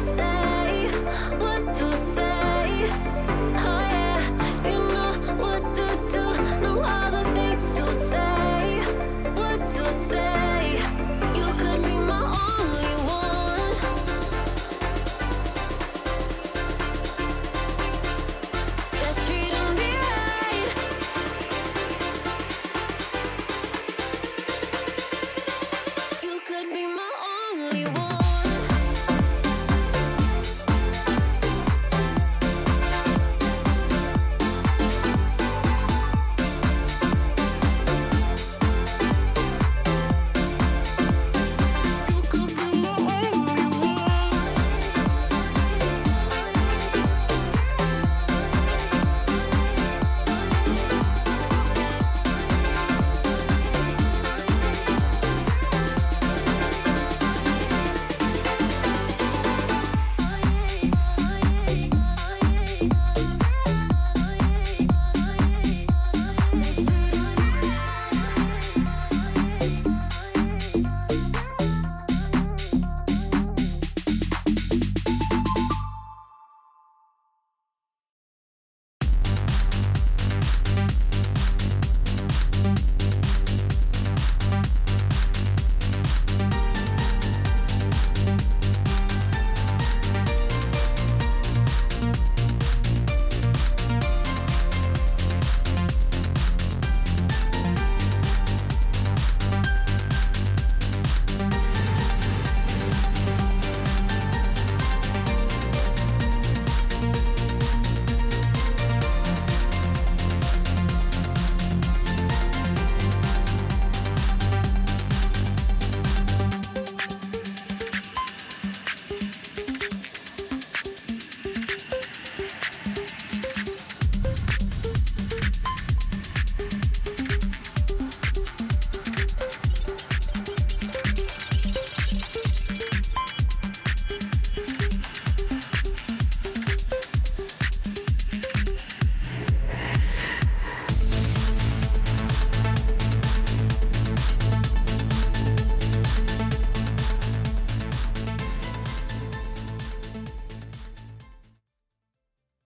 say